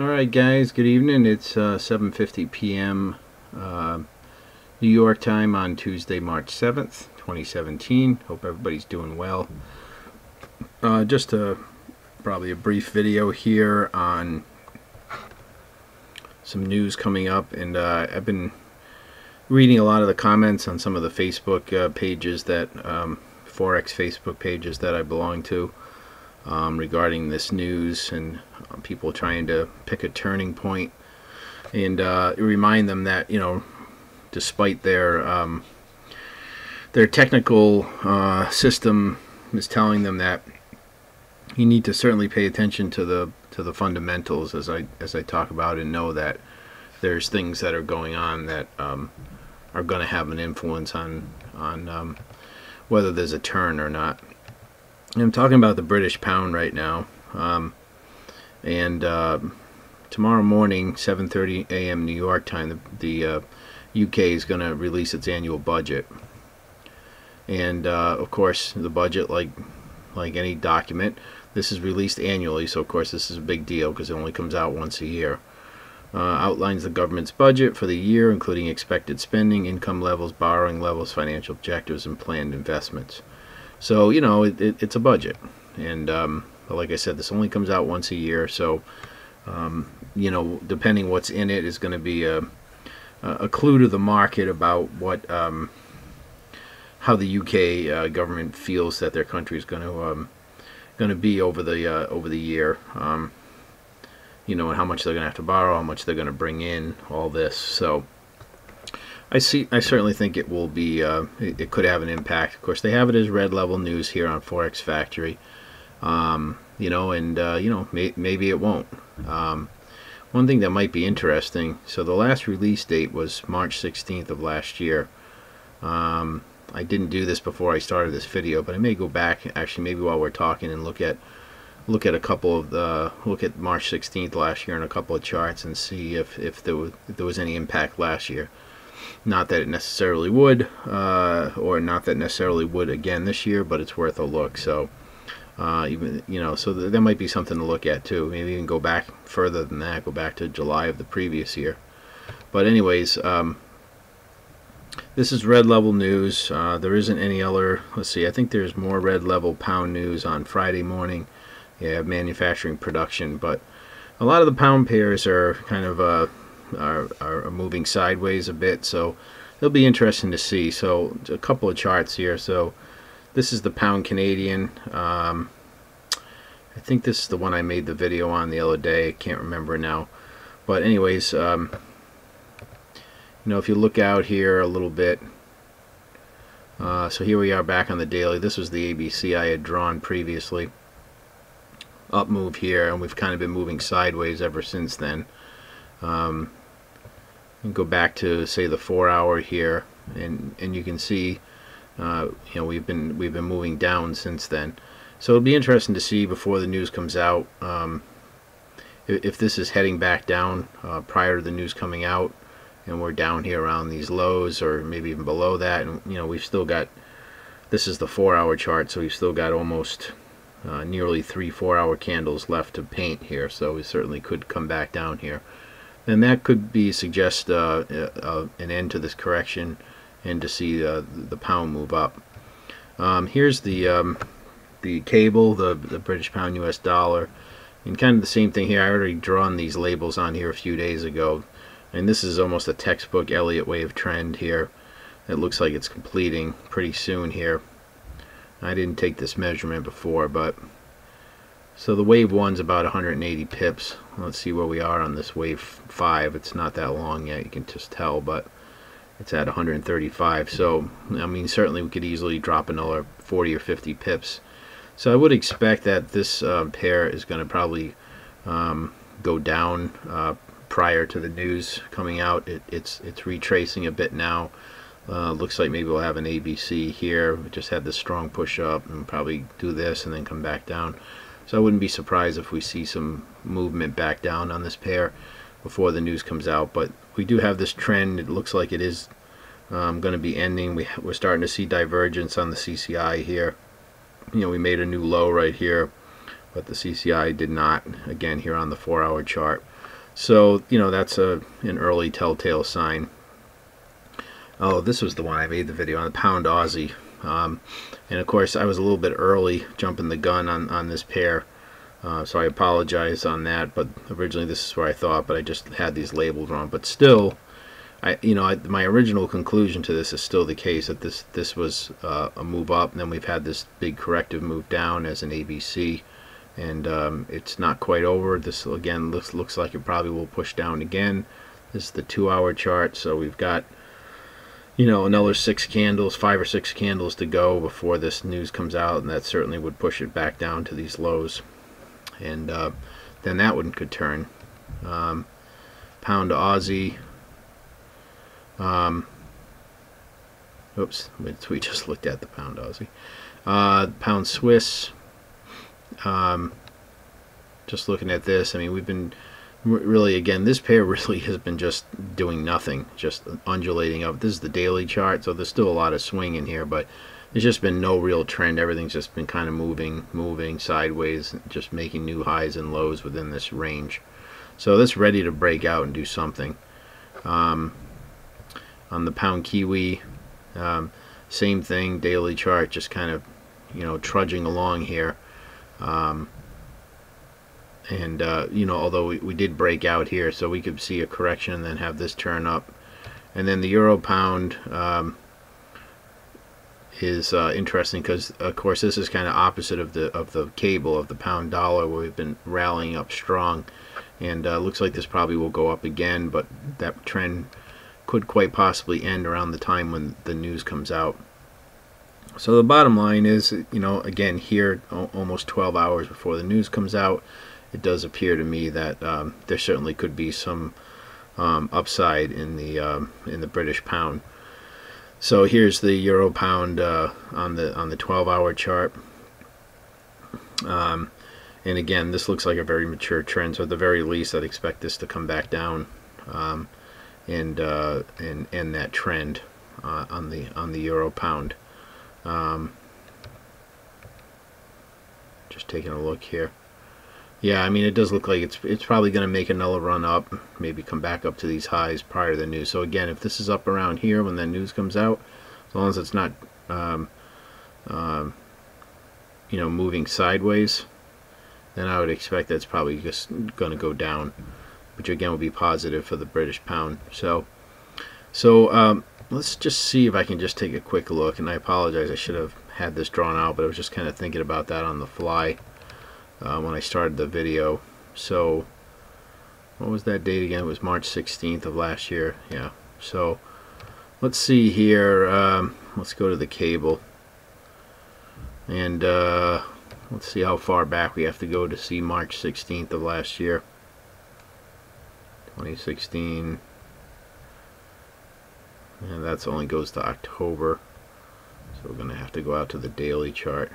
Alright guys, good evening. It's uh, 7.50 p.m. Uh, New York time on Tuesday, March 7th, 2017. Hope everybody's doing well. Uh, just a, probably a brief video here on some news coming up and uh, I've been reading a lot of the comments on some of the Facebook uh, pages that um, Forex Facebook pages that I belong to um, regarding this news and uh, people trying to pick a turning point and uh, remind them that you know despite their um, their technical uh, system is telling them that you need to certainly pay attention to the to the fundamentals as I as I talk about and know that there's things that are going on that um, are going to have an influence on on um, whether there's a turn or not. I'm talking about the British pound right now. Um, and uh, tomorrow morning, 7.30 a.m. New York time, the, the uh, UK is going to release its annual budget. And, uh, of course, the budget, like, like any document, this is released annually, so of course this is a big deal because it only comes out once a year. Uh, outlines the government's budget for the year, including expected spending, income levels, borrowing levels, financial objectives, and planned investments. So, you know, it, it, it's a budget. And um, like I said, this only comes out once a year. So, um, you know, depending what's in it is going to be a, a clue to the market about what um, how the UK uh, government feels that their country is going to um, going to be over the uh, over the year. Um, you know, and how much they're going to have to borrow, how much they're going to bring in, all this. So, I see. I certainly think it will be. Uh, it, it, could have an impact. Of course, they have it as red level news here on Forex Factory. Um, you know, and uh, you know, may, maybe it won't. Um, one thing that might be interesting. So the last release date was March 16th of last year. Um, I didn't do this before I started this video, but I may go back actually maybe while we're talking and look at look at a couple of the look at March 16th last year and a couple of charts and see if if there was if there was any impact last year. Not that it necessarily would, uh, or not that necessarily would again this year, but it's worth a look. So, uh, even you know, so th there might be something to look at too. Maybe even go back further than that, go back to July of the previous year. But anyways, um, this is red level news. Uh, there isn't any other. Let's see. I think there's more red level pound news on Friday morning. Yeah, manufacturing production, but a lot of the pound pairs are kind of uh, are, are moving sideways a bit so it'll be interesting to see. So a couple of charts here. So this is the pound Canadian. Um, I think this is the one I made the video on the other day. I can't remember now. But anyways um, you know if you look out here a little bit uh, so here we are back on the daily. This was the ABC I had drawn previously. Up move here and we've kind of been moving sideways ever since then. Um, and go back to say the four hour here and and you can see uh, you know we've been we've been moving down since then. So it'll be interesting to see before the news comes out um, if, if, this is heading back down uh, prior to the news coming out and we're down here around these lows or maybe even below that and you know we've still got this is the four hour chart so we've still got almost uh, nearly three four hour candles left to paint here so we certainly could come back down here then that could be suggest uh, uh, an end to this correction and to see uh, the pound move up. Um, here's the um, the cable, the, the British pound US dollar, and kind of the same thing here. I already drawn these labels on here a few days ago, and this is almost a textbook Elliott wave trend here. It looks like it's completing pretty soon here. I didn't take this measurement before, but so the wave one's about 180 pips. Let's see where we are on this wave five. It's not that long yet, you can just tell, but it's at 135. So, I mean, certainly we could easily drop another 40 or 50 pips. So I would expect that this uh, pair is going to probably um, go down uh, prior to the news coming out. It, it's it's retracing a bit now. Uh, looks like maybe we'll have an ABC here. We just had this strong push up and probably do this and then come back down. So I wouldn't be surprised if we see some movement back down on this pair before the news comes out. But we do have this trend. It looks like it is um, going to be ending. We, we're starting to see divergence on the CCI here. You know, we made a new low right here, but the CCI did not, again, here on the four-hour chart. So, you know, that's a an early telltale sign. Oh, this was the one I made the video on, the Pound Aussie. Um, and of course, I was a little bit early jumping the gun on, on this pair. Uh, so I apologize on that, but originally this is where I thought, but I just had these labeled wrong. But still, I you know I, my original conclusion to this is still the case that this this was uh, a move up, and then we've had this big corrective move down as an ABC, and um, it's not quite over. This again looks looks like it probably will push down again. This is the two-hour chart, so we've got you know another six candles, five or six candles to go before this news comes out, and that certainly would push it back down to these lows, and uh, then that one could turn. Um, pound Aussie um, oops, we just looked at the pound Aussie. Uh, pound Swiss. Um, just looking at this, I mean, we've been really, again, this pair really has been just doing nothing, just undulating up. This is the daily chart, so there's still a lot of swing in here, but there's just been no real trend. Everything's just been kind of moving, moving sideways, just making new highs and lows within this range. So this ready to break out and do something. Um, on the pound kiwi um, same thing daily chart just kind of you know trudging along here um, and uh, you know although we, we did break out here so we could see a correction and then have this turn up and then the euro pound um, is uh, interesting because of course this is kind of opposite of the of the cable of the pound dollar where we've been rallying up strong and uh, looks like this probably will go up again but that trend could quite possibly end around the time when the news comes out. So the bottom line is, you know, again here, almost 12 hours before the news comes out, it does appear to me that um, there certainly could be some um, upside in the um, in the British pound. So here's the euro pound uh, on the on the 12-hour chart. Um, and again, this looks like a very mature trend. So at the very least, I'd expect this to come back down. Um, and uh, and end that trend uh, on the on the euro pound. Um, just taking a look here. Yeah, I mean it does look like it's it's probably going to make another run up, maybe come back up to these highs prior to the news. So again, if this is up around here when the news comes out, as long as it's not, um, um, you know, moving sideways, then I would expect that's probably just going to go down which again will be positive for the British pound. So, so um, let's just see if I can just take a quick look. And I apologize, I should have had this drawn out, but I was just kind of thinking about that on the fly uh, when I started the video. So, what was that date again? It was March 16th of last year. Yeah. So, let's see here. Um, let's go to the cable. And uh, let's see how far back we have to go to see March 16th of last year. 2016 and that's only goes to October so we're gonna have to go out to the daily chart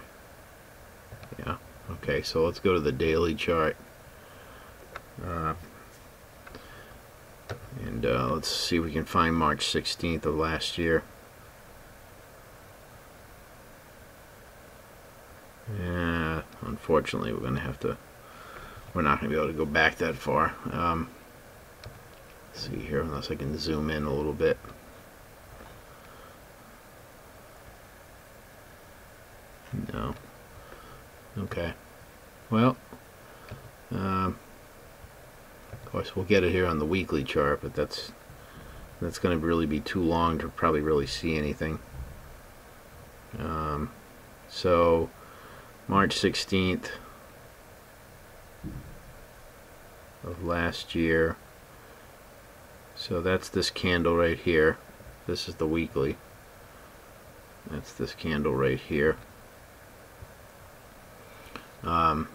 yeah okay so let's go to the daily chart uh, and uh, let's see if we can find March 16th of last year yeah unfortunately we're gonna have to we're not gonna be able to go back that far um, see here unless I can zoom in a little bit. No. Okay. Well, um, of course we'll get it here on the weekly chart, but that's that's going to really be too long to probably really see anything. Um, so March 16th of last year so that's this candle right here. This is the weekly. That's this candle right here. Um,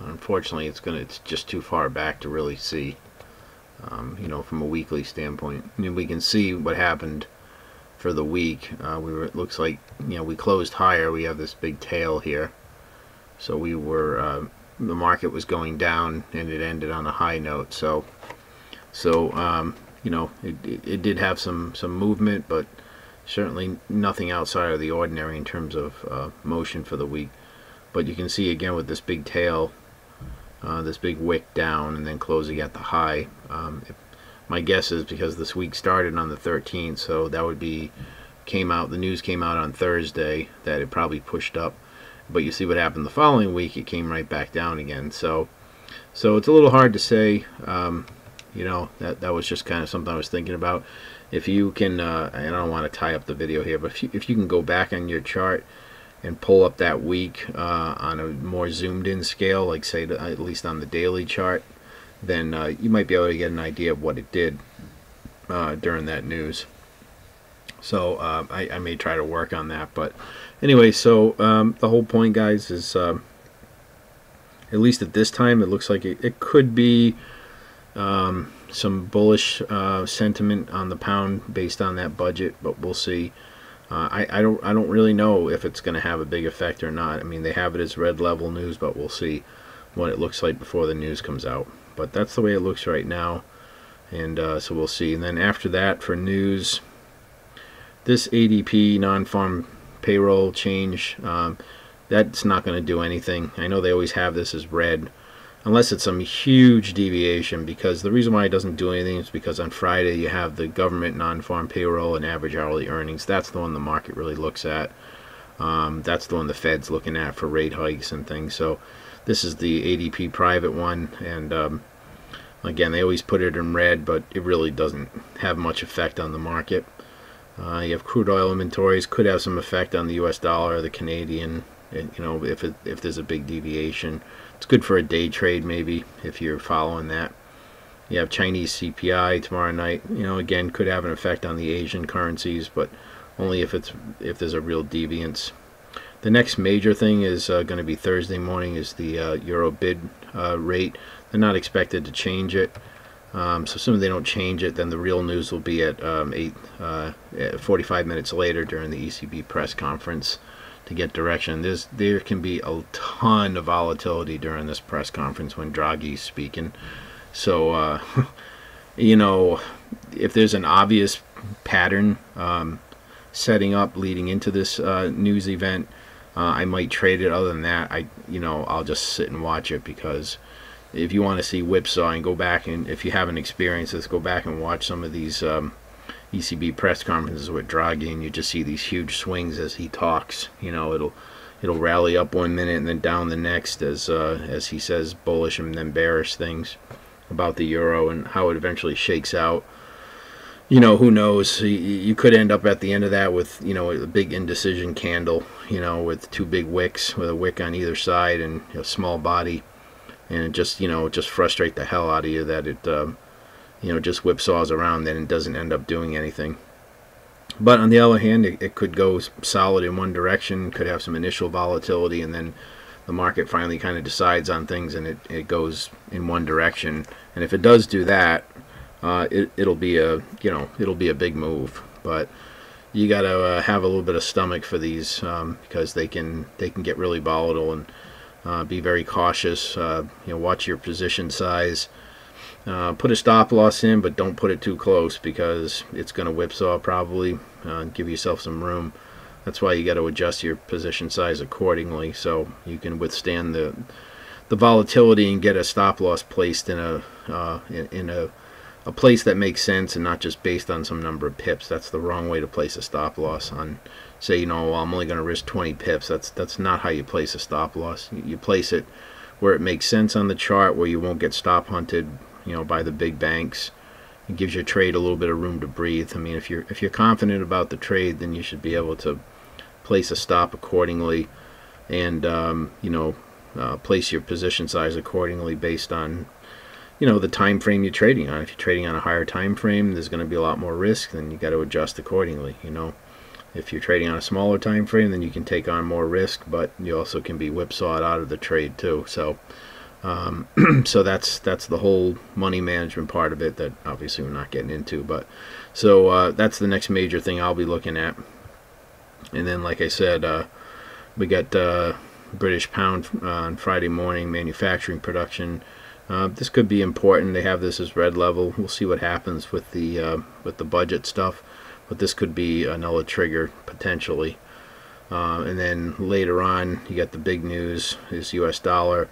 unfortunately, it's gonna it's just too far back to really see. Um, you know, from a weekly standpoint, I mean, we can see what happened for the week. Uh, we were it looks like you know we closed higher. We have this big tail here, so we were uh, the market was going down and it ended on a high note. So so um, you know, it, it, it, did have some, some movement, but certainly nothing outside of the ordinary in terms of uh, motion for the week. But you can see again with this big tail, uh, this big wick down and then closing at the high. Um, if, my guess is because this week started on the 13th, so that would be came out. The news came out on Thursday that it probably pushed up, but you see what happened the following week. It came right back down again. So, so it's a little hard to say. Um, you know that that was just kind of something I was thinking about. If you can, uh, I don't want to tie up the video here, but if you, if you can go back on your chart and pull up that week uh, on a more zoomed in scale, like say at least on the daily chart, then uh, you might be able to get an idea of what it did uh, during that news. So uh, I, I, may try to work on that. But anyway, so um, the whole point, guys, is uh, at least at this time, it looks like it, it could be um, some bullish uh, sentiment on the pound based on that budget, but we'll see. Uh, I, I don't I don't really know if it's going to have a big effect or not. I mean, they have it as red level news, but we'll see what it looks like before the news comes out. But that's the way it looks right now, and uh, so we'll see. And then after that, for news, this ADP non-farm payroll change, um, that's not going to do anything. I know they always have this as red unless it's some huge deviation because the reason why it doesn't do anything is because on Friday you have the government non-farm payroll and average hourly earnings. That's the one the market really looks at. Um, that's the one the Fed's looking at for rate hikes and things. So this is the ADP private one and um, again they always put it in red but it really doesn't have much effect on the market. Uh, you have crude oil inventories could have some effect on the US dollar the Canadian you know if, it, if there's a big deviation it's good for a day trade maybe if you're following that. You have Chinese CPI tomorrow night. You know, again, could have an effect on the Asian currencies, but only if it's if there's a real deviance. The next major thing is uh, going to be Thursday morning is the uh, euro bid uh, rate. They're not expected to change it. Um, so assuming they don't change it, then the real news will be at um, 8, uh, 45 minutes later during the ECB press conference to get direction. There's there can be a ton of volatility during this press conference when Draghi's speaking. So uh, you know, if there's an obvious pattern um, setting up leading into this uh, news event, uh, I might trade it. Other than that, I you know I'll just sit and watch it because if you want to see whipsaw and go back and if you haven't experienced this, go back and watch some of these. Um, ECB press conferences with Draghi, and you just see these huge swings as he talks. You know, it'll it'll rally up one minute and then down the next as uh, as he says bullish and then bearish things about the euro and how it eventually shakes out. You know, who knows? You, could end up at the end of that with you know a big indecision candle. You know, with two big wicks, with a wick on either side and a small body, and it just you know just frustrate the hell out of you that it. Uh, you know, just whipsaws around then it doesn't end up doing anything. But on the other hand, it, it, could go solid in one direction, could have some initial volatility, and then the market finally kind of decides on things and it, it goes in one direction. And if it does do that, uh, it, it'll be a you know it'll be a big move. But you got to uh, have a little bit of stomach for these um, because they can they can get really volatile and uh, be very cautious. Uh, you know, watch your position size. Uh, put a stop loss in, but don't put it too close because it's going to whipsaw probably. Uh, give yourself some room. That's why you got to adjust your position size accordingly so you can withstand the the volatility and get a stop loss placed in a uh, in, in a a place that makes sense and not just based on some number of pips. That's the wrong way to place a stop loss on. Say, you know, well, I'm only going to risk 20 pips. That's that's not how you place a stop loss. You, you place it where it makes sense on the chart, where you won't get stop hunted you know, by the big banks. It gives your trade a little bit of room to breathe. I mean, if you're if you're confident about the trade, then you should be able to place a stop accordingly, and um, you know, uh, place your position size accordingly based on you know the time frame you're trading on. If you're trading on a higher time frame, there's going to be a lot more risk. Then you got to adjust accordingly. You know, if you're trading on a smaller time frame, then you can take on more risk, but you also can be whipsawed out of the trade too. So um, so that's that's the whole money management part of it that obviously we're not getting into. But so uh, that's the next major thing I'll be looking at. And then, like I said, uh, we got uh, British pound on Friday morning manufacturing production. Uh, this could be important. They have this as red level. We'll see what happens with the uh, with the budget stuff, but this could be another trigger potentially. Uh, and then later on, you got the big news is U.S. dollar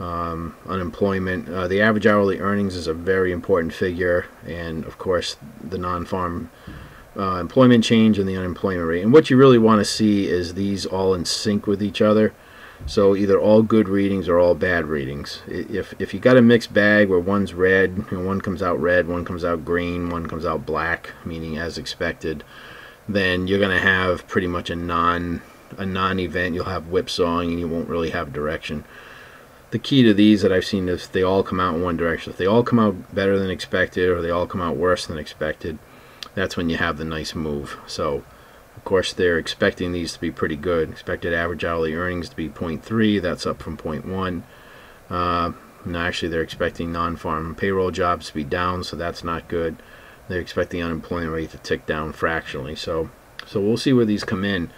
um, unemployment. Uh, the average hourly earnings is a very important figure, and of course, the non-farm uh, employment change and the unemployment rate. And what you really want to see is these all in sync with each other. So either all good readings or all bad readings. If if you got a mixed bag where one's red, you know, one comes out red, one comes out green, one comes out black, meaning as expected, then you're going to have pretty much a non a non-event. You'll have whipsawing and you won't really have direction. The key to these that I've seen is they all come out in one direction. If they all come out better than expected or they all come out worse than expected, that's when you have the nice move. So of course, they're expecting these to be pretty good. Expected average hourly earnings to be 0.3. That's up from 0.1. Uh, no, actually, they're expecting non-farm payroll jobs to be down, so that's not good. They expect the unemployment rate to tick down fractionally. So, so we'll see where these come in.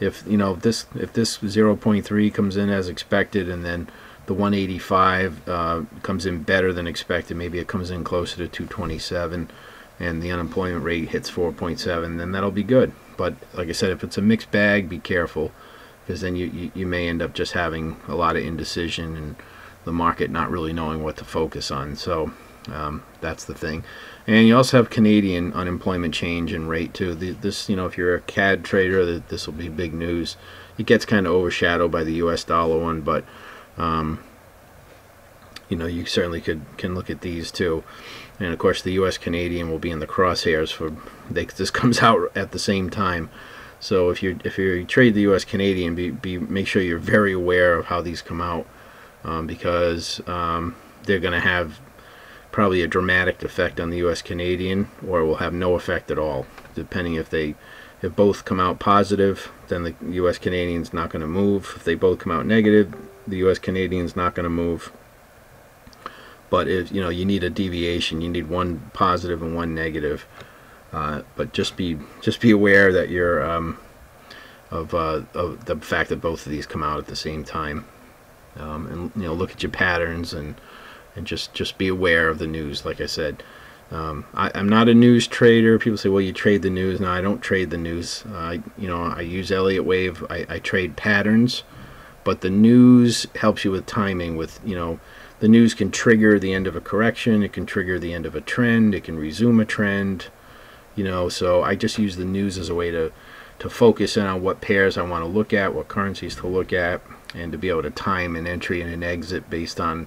If you know if this if this 0.3 comes in as expected, and then the 185 uh, comes in better than expected, maybe it comes in closer to 227, and the unemployment rate hits 4.7, then that'll be good. But like I said, if it's a mixed bag, be careful because then you, you, you, may end up just having a lot of indecision and the market not really knowing what to focus on. So um, that's the thing. And you also have Canadian unemployment change and rate too. This, you know, if you're a CAD trader, this will be big news. It gets kind of overshadowed by the U.S. dollar one, but um, you know, you certainly could can look at these too and of course the U.S. Canadian will be in the crosshairs for they, this comes out at the same time. So if you if you trade the U.S. Canadian, be, be make sure you're very aware of how these come out um, because um, they're going to have probably a dramatic effect on the U.S. Canadian, or will have no effect at all, depending if they if both come out positive, then the U.S. Canadian's not going to move. If they both come out negative, the U.S. Canadian's not going to move. But if you know you need a deviation you need one positive and one negative uh, but just be just be aware that you're um, of, uh, of the fact that both of these come out at the same time. Um, and you know look at your patterns and and just just be aware of the news like I said. Um, I, am not a news trader. People say well you trade the news. No I don't trade the news. Uh, you know I use Elliott Wave. I, I trade patterns but the news helps you with timing with you know the news can trigger the end of a correction, it can trigger the end of a trend, it can resume a trend, you know, so I just use the news as a way to, to focus in on what pairs I want to look at, what currencies to look at, and to be able to time an entry and an exit based on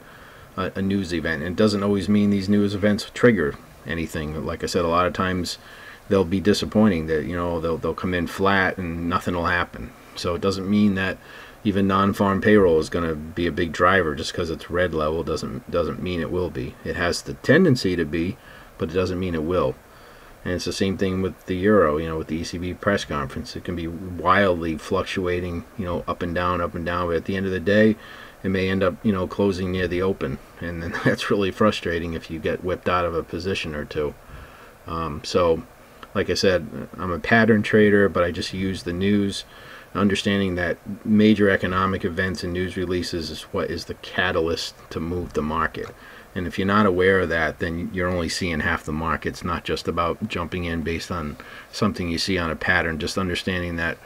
a, a news event. And it doesn't always mean these news events trigger anything. Like I said, a lot of times they'll be disappointing that, you know, they'll, they'll come in flat and nothing will happen. So it doesn't mean that even non-farm payroll is going to be a big driver. Just because it's red level doesn't doesn't mean it will be. It has the tendency to be but it doesn't mean it will. And it's the same thing with the euro you know with the ECB press conference. It can be wildly fluctuating you know up and down up and down. But at the end of the day it may end up you know closing near the open. And then that's really frustrating if you get whipped out of a position or two. Um, so like I said I'm a pattern trader but I just use the news understanding that major economic events and news releases is what is the catalyst to move the market. And if you're not aware of that, then you're only seeing half the market. It's not just about jumping in based on something you see on a pattern, just understanding that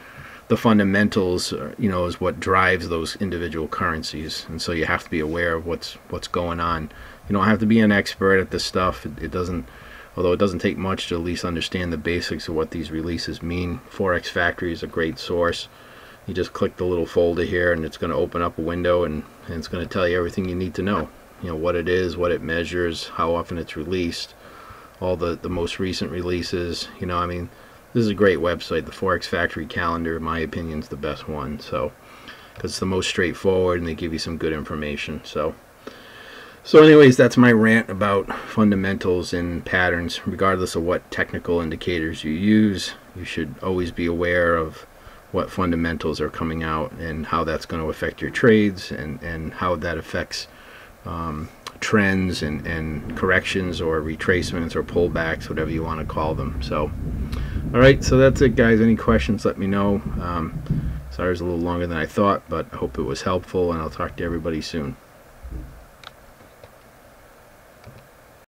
the fundamentals, you know, is what drives those individual currencies. And so you have to be aware of what's what's going on. You don't have to be an expert at this stuff. It, it doesn't although it doesn't take much to at least understand the basics of what these releases mean. Forex Factory is a great source. You just click the little folder here and it's going to open up a window and, and it's going to tell you everything you need to know. You know what it is what it measures how often it's released all the the most recent releases. You know I mean this is a great website. The Forex Factory calendar in my opinion is the best one. So because it's the most straightforward and they give you some good information. So so anyways that's my rant about fundamentals and patterns regardless of what technical indicators you use you should always be aware of what fundamentals are coming out and how that's going to affect your trades and, and how that affects um, trends and, and corrections or retracements or pullbacks, whatever you want to call them. So, all right, so that's it, guys. Any questions, let me know. Um, sorry it was a little longer than I thought, but I hope it was helpful, and I'll talk to everybody soon.